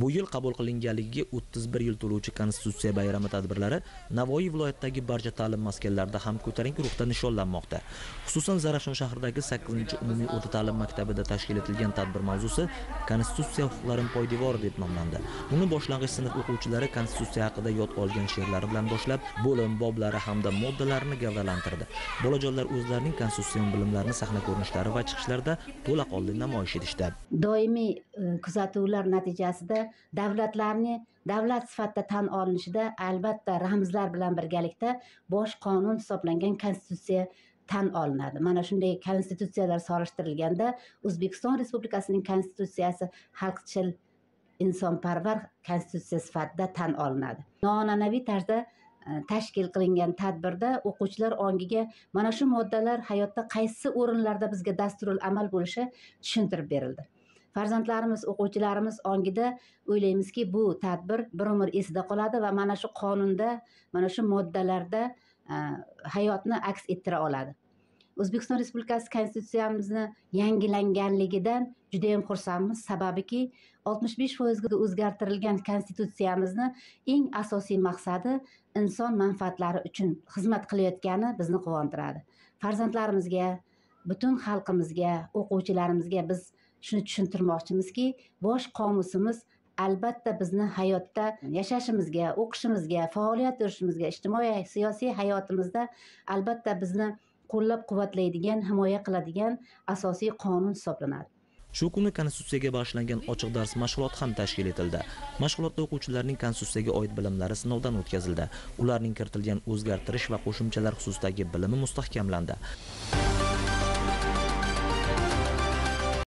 bu yil qabul qilinganligiga o'ttiz bir yil to'luvchi konstitutsiya bayrami tadbirlari navoiy viloyatidagi barcha ta'lim maskanlarida ham ko'tarinki ruhda nishonlanmoqda. Xususan zarafshon shahridagi sakkizinchi umumiy o'rta ta'lim maktabida tashkil etilgan tadbir mavzusi konstitutsiya huquqlarining poydevori deb nomlandi. Uni boshlang'ich sinf o'quvchilari konstitutsiya haqida yod olgan she'rlari bilan boshlab bo'lim boblari hamda moddalarini gavdalantirdi. Bolajonlar o'zlarining konstitutsion bilimlarini sahna ko'rinishlari va chiqishlarida to'laqonli namoyish etishdi. Doimiy kuzatuvlar natijasida davlatlarni davlat sifatida tan olinishida albatta ramzlar bilan birgalikda bosh qonun hisoblangan konstitutsiya tan olinadi. Mana shunday konstitutsiyalar solishtirilganda o'zbekiston respublikasining konstitutsiyasi xalqchil insonparvar konstitutsiya sifatida tan olinadi. Noan'anaviy tarzda tashkil qilingan tadbirda o'quvchilar ongiga mana shu moddalar hayotda qaysi o'rinlarda bizga dasturul amal bo'lishi tushuntirib berildi. Farzandlarimiz o'quvchilarimiz ongida o'ylaymizki bu tadbir bir umr esida qoladi va mana shu qonunda mana shu moddalarda e, hayotni aks ettira oladi. O'zbekiston respublikasi konstitutsiyamizni yangilanganligidan judayam xursandmiz. Sababiki oltmish besh foizga o'zgartirilgan konstitutsiyamizni eng asosiy maqsadi inson manfaatlari uchun xizmat qilayotgani bizni quvontiradi. Farzandlarimizga butun xalqimizga o'quvchilarimizga biz shuni tushuntirmoqchimizki bosh qomusimiz albatta bizni hayotda yashashimizga o'qishimizga faoliyat yuritishimizga ijtimoiy siyosiy hayotimizda albatta bizni qo'llab quvvatlaydigan himoya qiladigan asosiy qonun hisoblanadi. Shu kuni konstitutsiyaga bag'ishlangan ochiq dars mashg'uloti ham tashkil etildi. Mashg'ulotda o'quvchilarning konstitutsiyaga oid bilimlari sinovdan o'tkazildi. Ularning kiritilgan o'zgartirish va qo'shimchalar xususidagi bilimi mustahkamlandi.